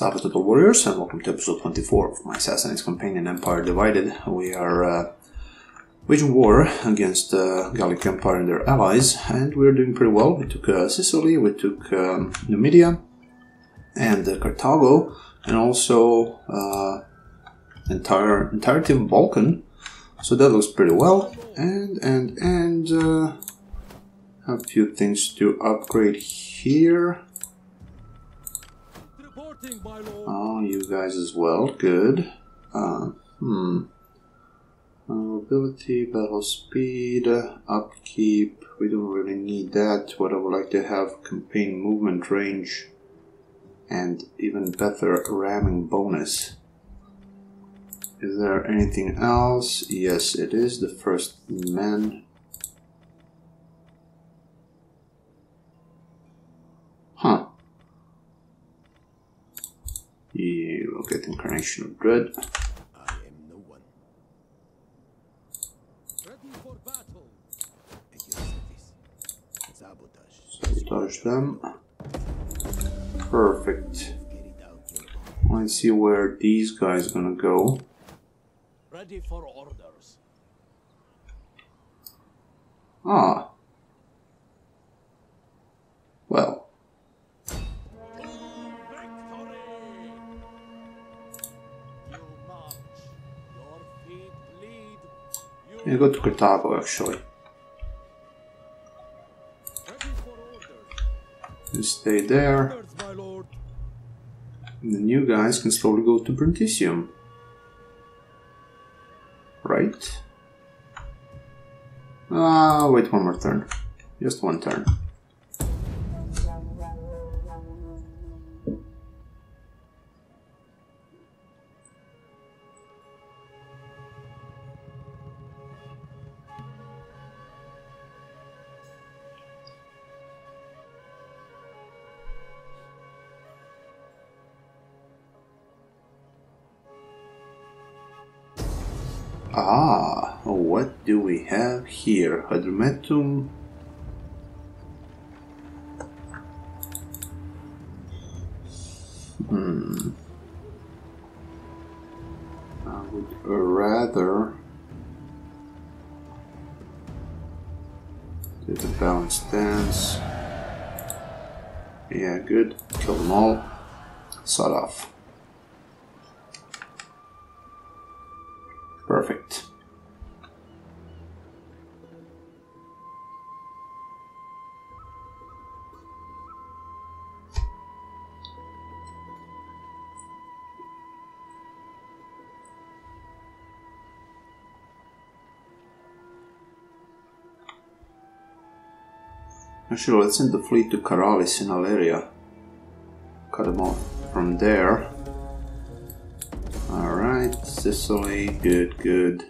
Salve to the warriors and welcome to episode 24 of my Sassanids Companion Empire Divided. We are uh, waging war against the uh, Gallic Empire and their allies, and we're doing pretty well. We took uh, Sicily, we took um, Numidia, and uh, Carthago, and also uh, entire entirety of Balkan. So that looks pretty well. And and and uh, a few things to upgrade here. Oh, you guys as well. Good. Uh, hmm. Uh, mobility, battle speed, upkeep. We don't really need that. What I would like to have campaign movement range and even better ramming bonus. Is there anything else? Yes, it is the first man. Huh. You will get Incarnation of Dread. I am no one. Ready for battle. At your service. Sabotage. Them. Perfect. Carried out your own. Let's see where these guys are gonna go. Ready for orders. Ah. Yeah, go to Carthago actually. You stay there. And then you guys can slowly go to Brundisium. Right? Ah, wait one more turn. Just one turn. Ah, what do we have here? Hadrumetum. Hmm. I would rather do the balance dance. Yeah, good. Kill them all. Sawed off. Actually, let's send the fleet to Karalis in Aleria. Cut them off from there. Alright, Sicily, good, good.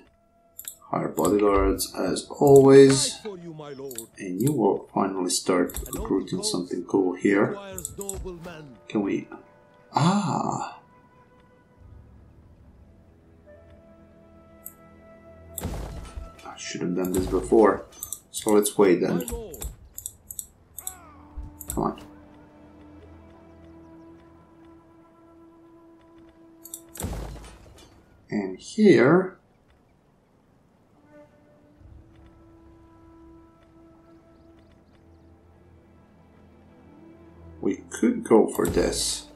Hire bodyguards as always. And you will finally start recruiting something cool here. Can we. Ah! I should have done this before. So let's wait then. Come on. And here. We could go for this.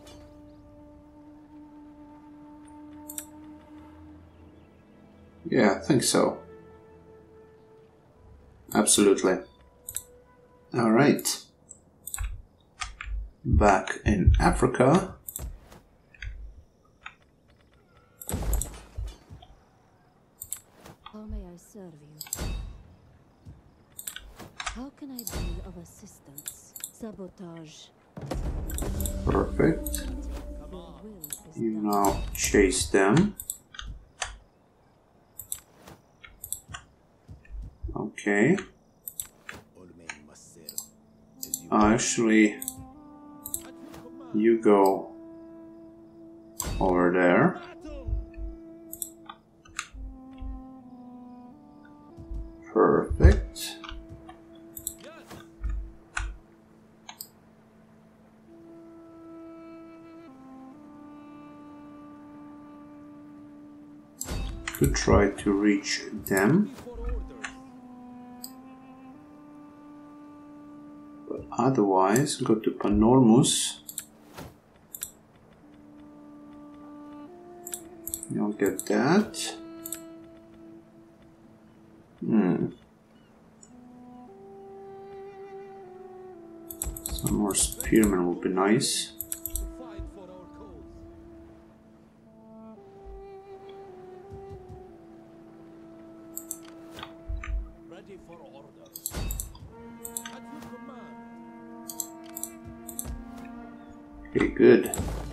Yeah, I think so. Absolutely. Alright back in Africa. How may I serve you? How can I be of assistance? Sabotage. Perfect. Your will is You done. now chase them. Okay. All men must serve. As you Uh, actually, At your command. You go over there. Perfect. Could try to reach them. But otherwise, go to Panormus. You'll get that. Hmm. Some more spearmen would be nice. To fight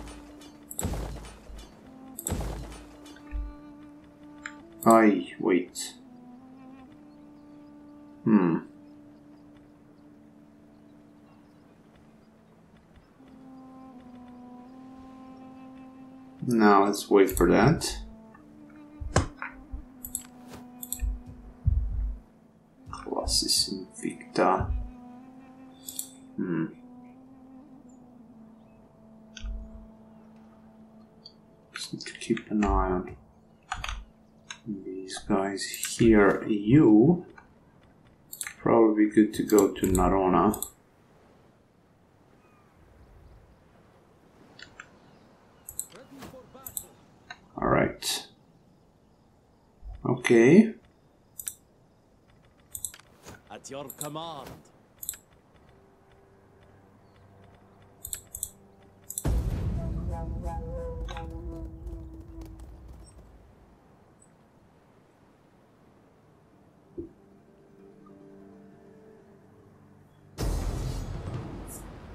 let's wait for that. Classis Invicta. Hmm. Just need to keep an eye on these guys here. You probably good to go to Narona. Ready for battle. Alright. Okay. At your command.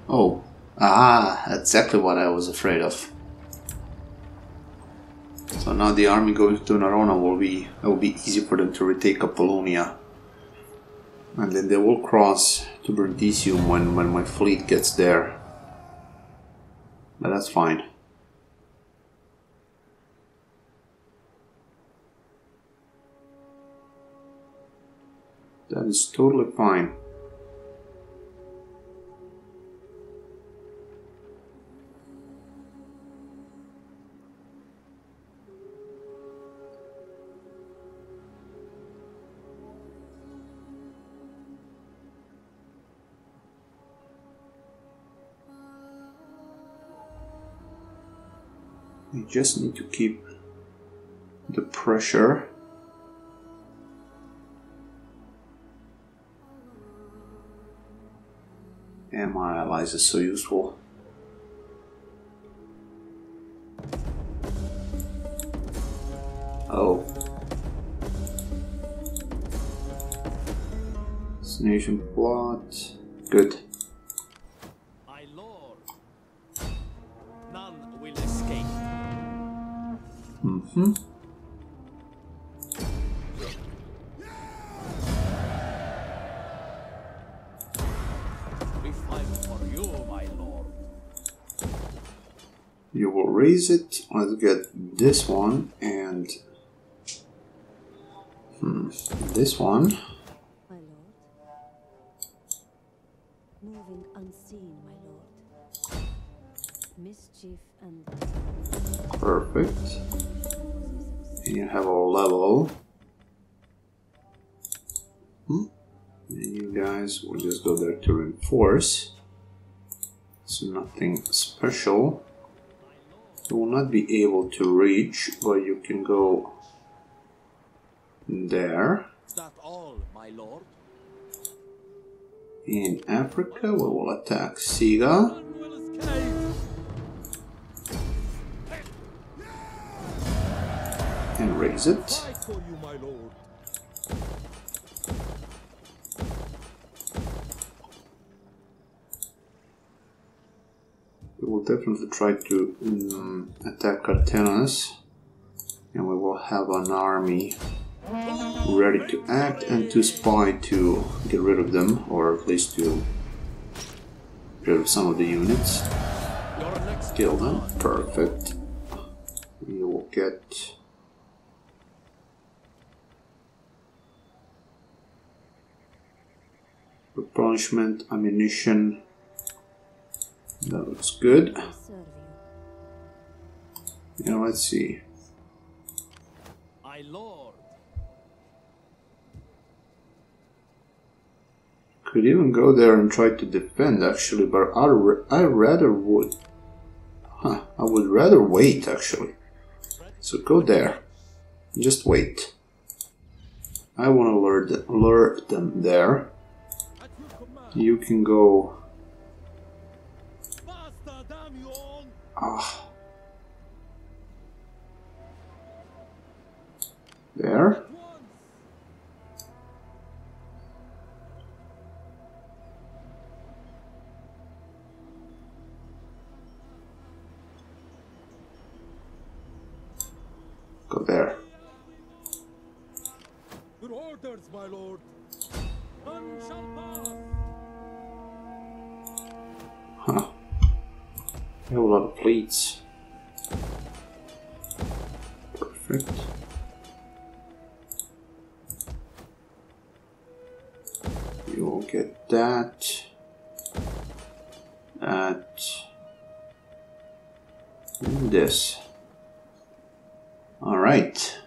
Oh. Ah, exactly what I was afraid of. Now the army going to Narona will be it will be easy for them to retake Apollonia. And then they will cross to Brundisium when, when my fleet gets there. But that's fine. That is totally fine. You just need to keep the pressure. And my allies are so useful. Oh. Destination plot. Good. You. You will raise it. Let's get this one and hmm, this one. Have a level. Hmm. And you guys will just go there to reinforce. So nothing special. You will not be able to reach, but you can go there. All? In Africa, we will attack Siga. Raise it. We will definitely try to um, attack Cartennas, and we will have an army ready to act and to spy to get rid of them, or at least to get rid of some of the units. Kill them. Perfect. You will get. Replenishment, ammunition. That looks good. I serve you. Now let's see. I My lord. Could even go there and try to defend actually, but I, I rather would. Huh, I would rather wait actually. So go there. Just wait. I want to lure, th- lure them there. You can go. Ah. There. Perfect. You'll get that. That. And this. Alright.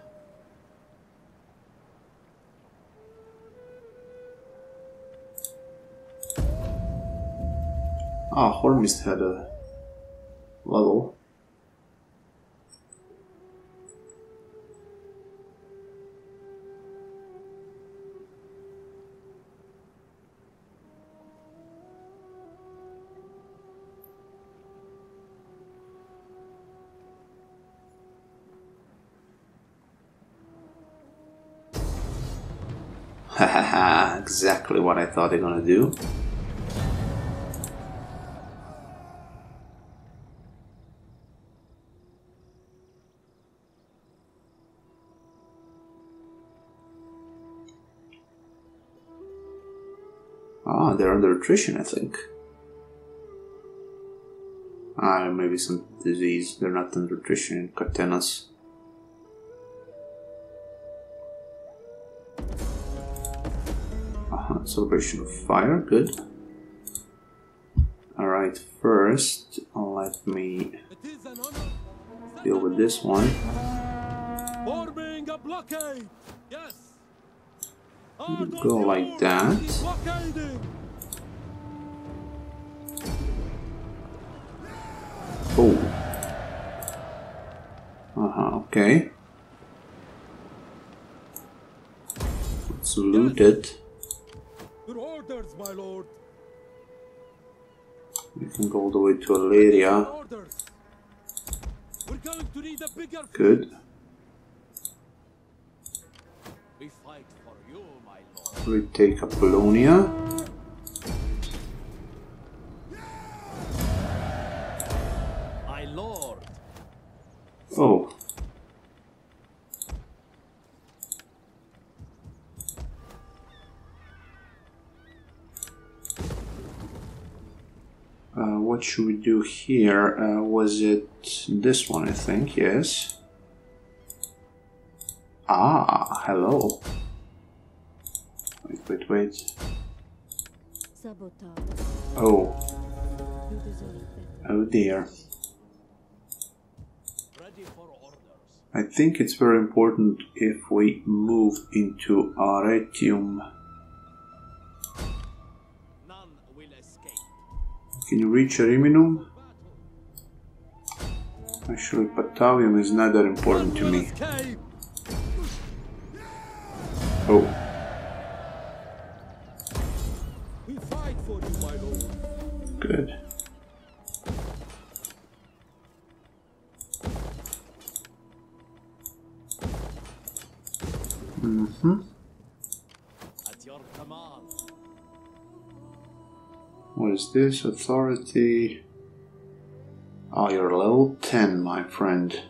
Ah, Hormizd had a level. Exactly what I thought they're gonna do. Ah, they're under attrition, I think. Ah, maybe some disease. They're not under attrition Cartennas. Celebration of fire, good. Alright, first, let me deal with this one. Forming a blockade. Yes. You go like that. Oh. Uh-huh, okay. Let's loot it. Orders, my lord. We can go all the way to. Orders. We're going to need a bigger. Good. We fight for you, my lord. We take Apollonia. My lord. Oh. Uh, what should we do here? Uh, was it this one, I think? Yes. Ah, hello. Wait, wait, wait. Sabotage. Oh, You deserve better. oh dear. Ready for orders. I think it's very important if we move into Arretium. Can you reach Ariminum? Actually, Patavium is not that important to me. Oh, good. Mm-hmm. What is this? Authority. Oh, you're level 10, my friend.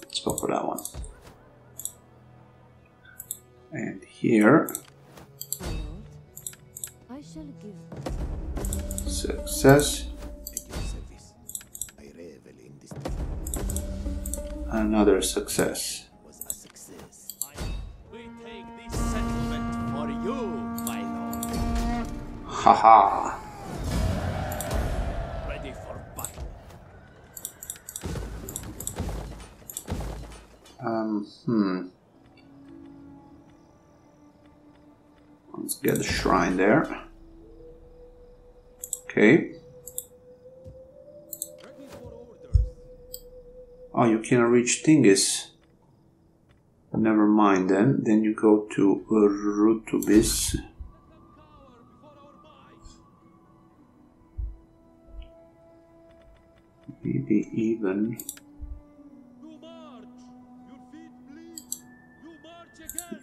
Let's go for that one. And here, My lord, I shall give success. Another success. success. I, we take this settlement for you, my lord. Haha. Ready for battle. Um, hmm. Let's get the shrine there. Okay. Oh, you can reach Tingis. Never mind then. Then you go to Rutubis. Cower before. Maybe even.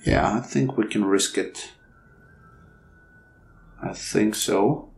Yeah, I think we can risk it. I think so.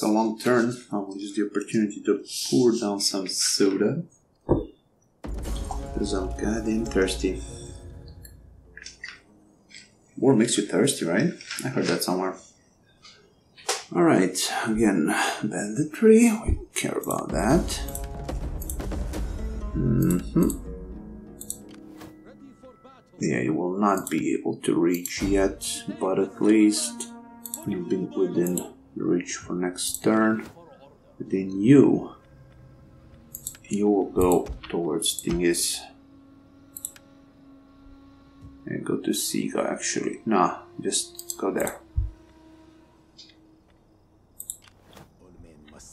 It's a long turn. I will use the opportunity to pour down some soda. Because I'm goddamn thirsty. War makes you thirsty, right? I heard that somewhere. Alright, again, banditry. We don't care about that. hmm for battle. Yeah, you will not be able to reach yet, but at least you've been within reach for next turn. Then you, you will go towards Tingis. And go to Siga actually. Nah, just go there.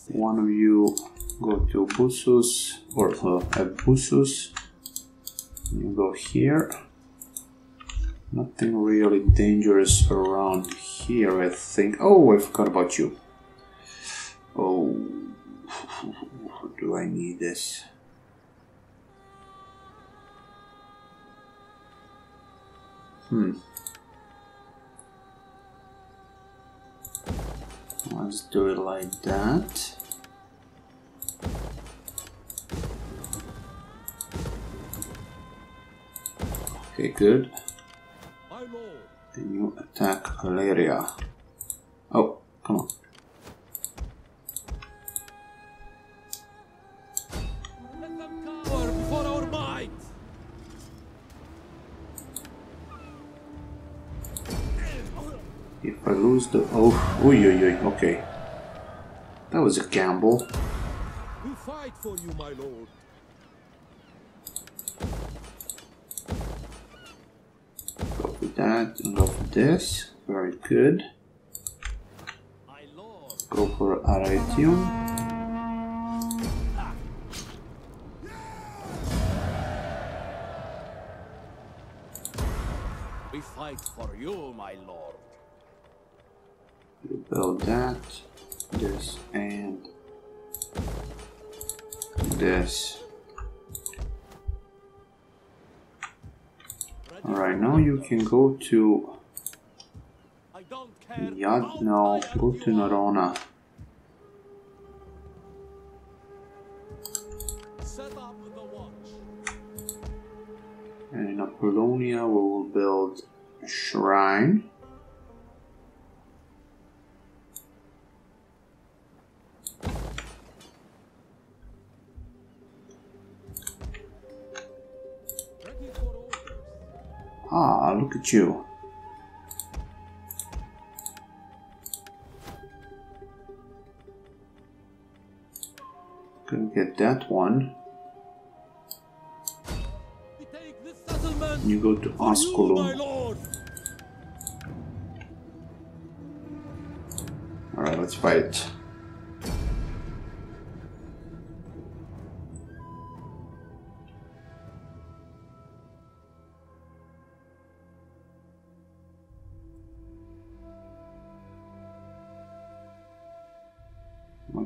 One of you go to Busus or uh, Busus. You go here. Nothing really dangerous around here, I think. Oh, I forgot about you. Oh, do I need this? Hmm. Let's do it like that. Okay, good. Attack Valeria. Oh, come on. If I lose the oh, oi, oi, oi, okay. That was a gamble. We fight for you, my lord. That and go for this. Very good. My lord. Go for Arretium. We fight for you, my lord. You build that, this, and this. Ready Alright, now you can go to. Yad. No, go to. Narona. And in Apollonia, we will build a shrine. Look at you. Couldn't get that one. You go to Asculum. Alright, let's settlement.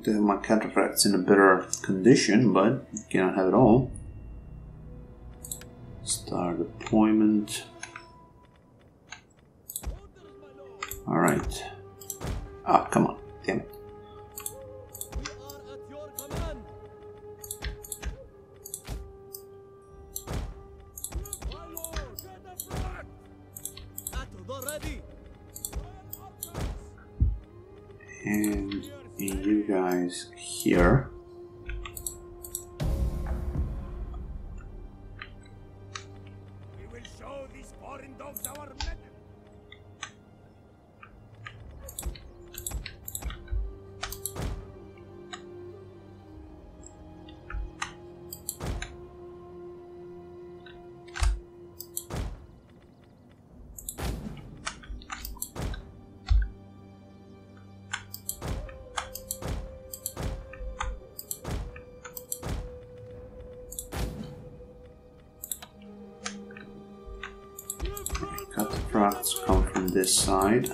to have my cataphracts in a better condition, but cannot have it all. Star deployment. Alright. Ah, come on. ducts come from this side.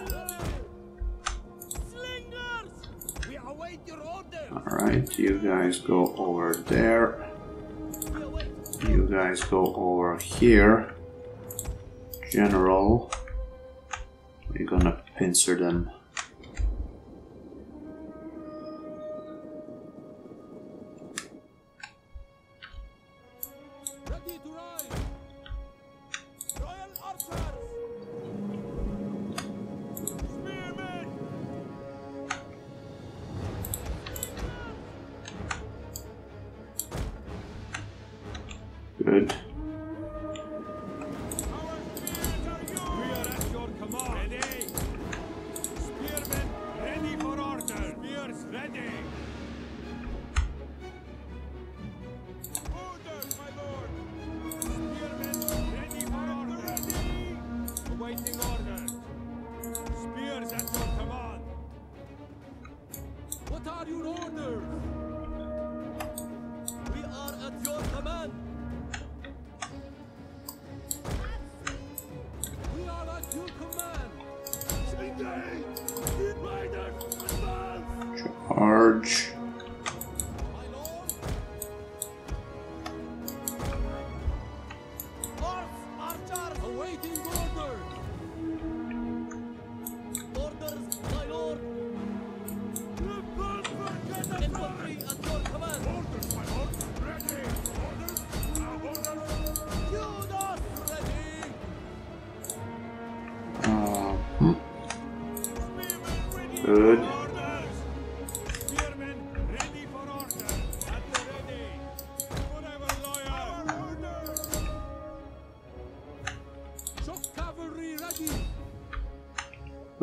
Alright, you guys go over there. You guys go over here. General, we're gonna pincer them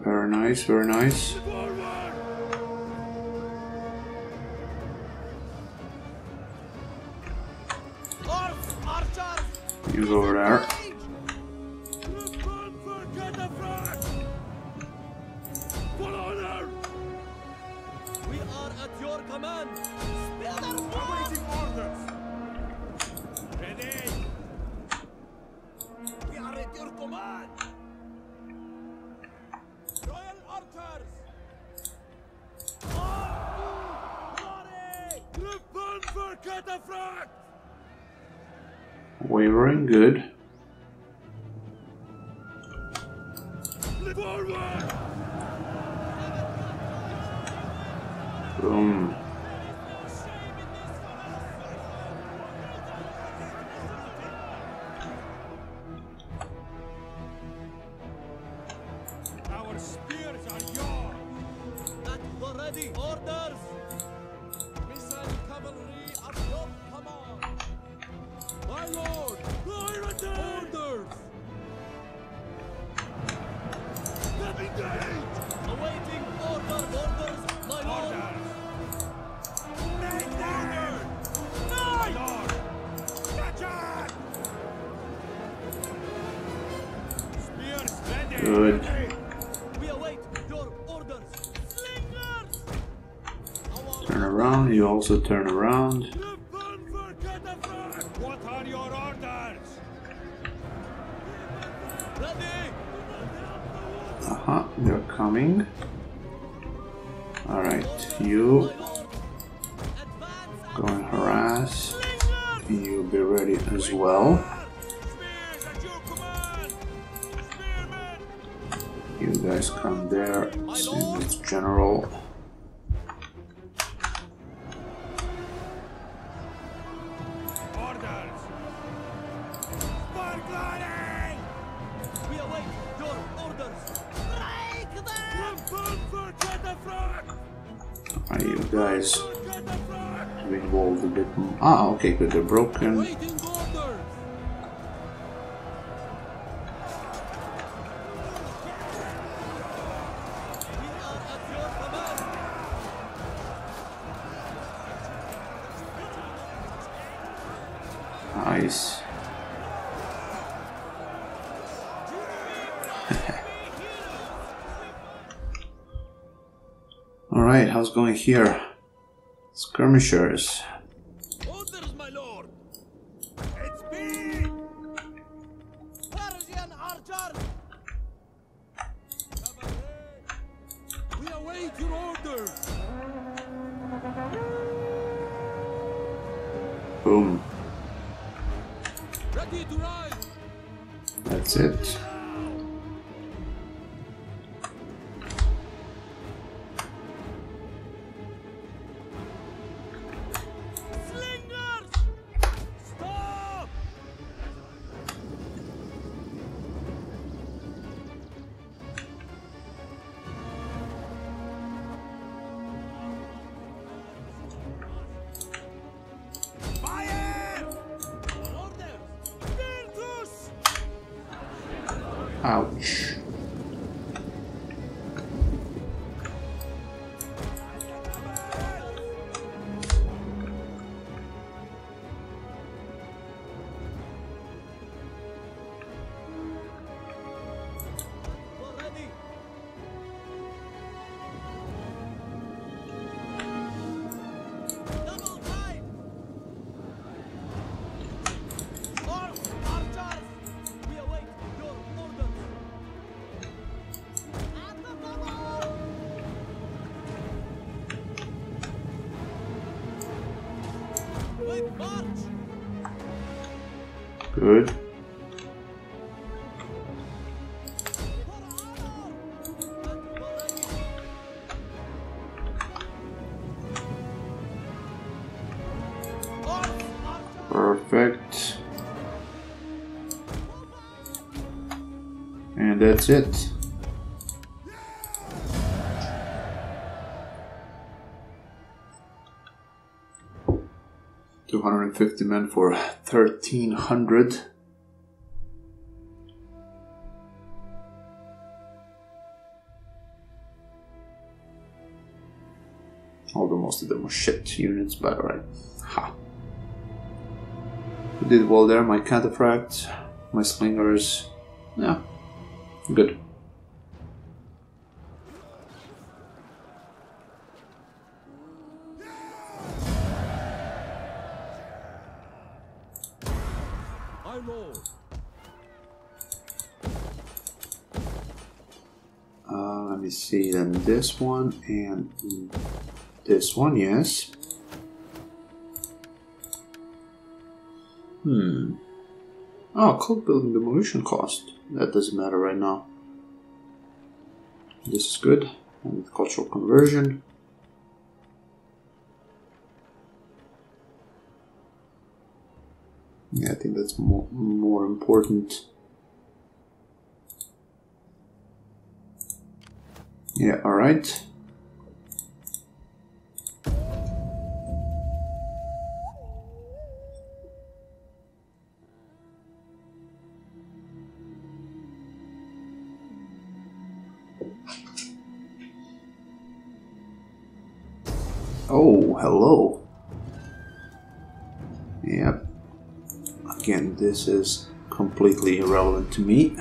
Very nice, very nice. You go ready. Orders! Missile cavalry at your command. My lord! Orders! Navigate! Awaiting order, order! also turn around. Aha, uh -huh, they're coming. Alright, you go and harass. You be ready as well. You guys come there, same as general. Sparglade! We await your orders. Break them! Rampant for Are you guys For Cataphract! involved a bit more? Ah, okay, good. They're broken. Here? Skirmishers. Good. Perfect. And that's it. Two hundred and fifty men for thirteen hundred. Although most of them were shit units, but alright. Ha. We did well there. My cataphract, my slingers. Yeah, good. Uh, let me see. Then this one and this one, yes. Hmm. Oh, cult building demolition cost. That doesn't matter right now. This is good. And cultural conversion. Yeah, I think that's more more important. Yeah, alright. This is completely irrelevant to me.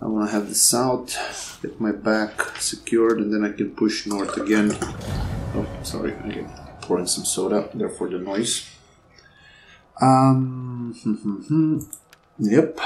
I want to have the south, get my back secured, and then I can push north again. Oh, sorry, I can pour in some soda, therefore the noise. Um, yep.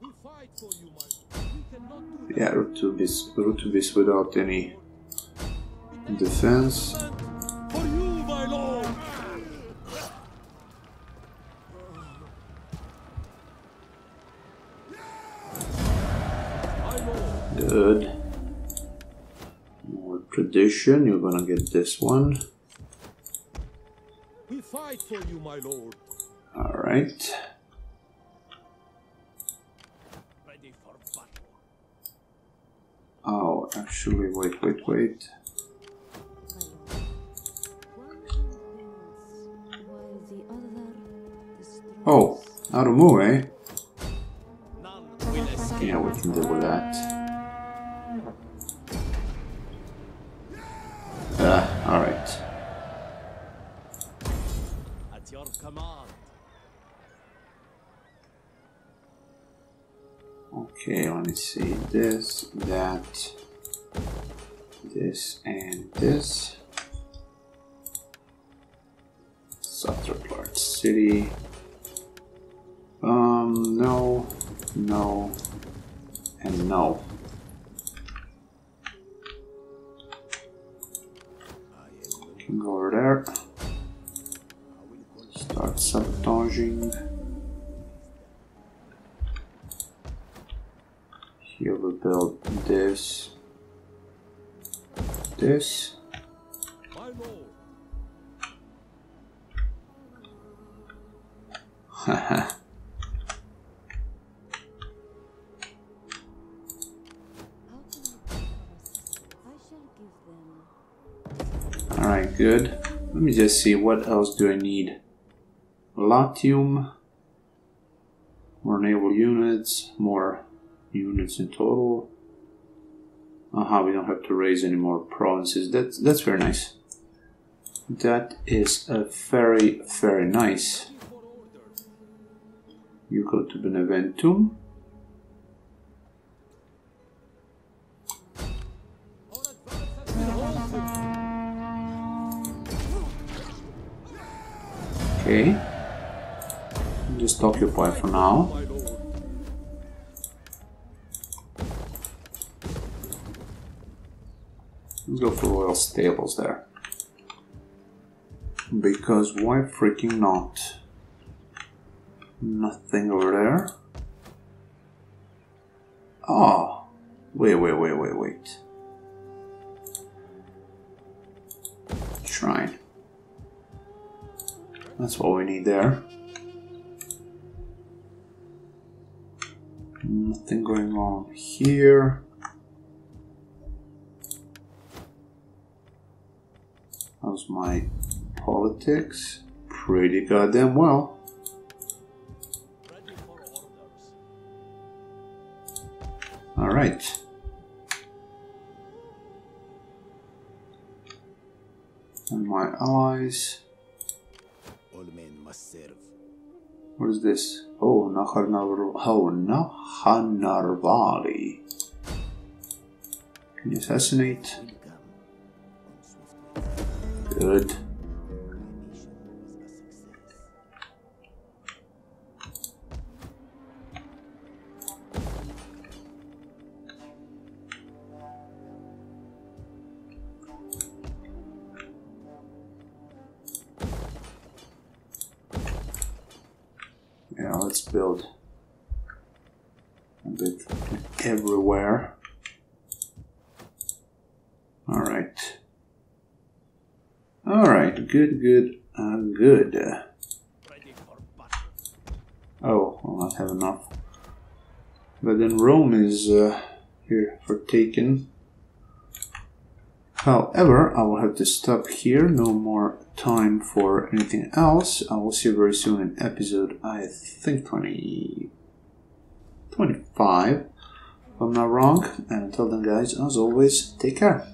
We cannot do Yeah, Rutubis, Rutubis without any defense. Good. More tradition, you're gonna get this one. We fight for you, my lord! For. Oh, actually, wait, wait, wait. One hand builds, while the other destroys. Oh, out of move, eh? None will escape. Yeah, we can deal with that. City. Um, no, no, and no. Can go over there. Start sabotaging. Here we build this, this. Alright, good. Let me just see what else do I need. Latium, more naval units, more units in total. Aha, we don't have to raise any more provinces. That's that's very nice. That is a very very nice. You go to Beneventum. Okay. Just occupy for now. Let's go for Royal Stables there. Because why freaking not? Nothing over there. Oh, wait, wait, wait, wait, wait. Shrine. That's what we need there. Nothing going on here. How's my politics? Pretty goddamn well. Alright. And my allies. All men must serve. What is this? Oh, Naharnar- oh Nahanarvali. Can you assassinate? Will come on swift Good. Good, good, uh, good. Oh, I'll not have enough. But then Rome is uh, here for taken. However, I will have to stop here. No more time for anything else. I will see you very soon in episode, I think, 20, 25. If I'm not wrong. And until then, guys, as always, take care.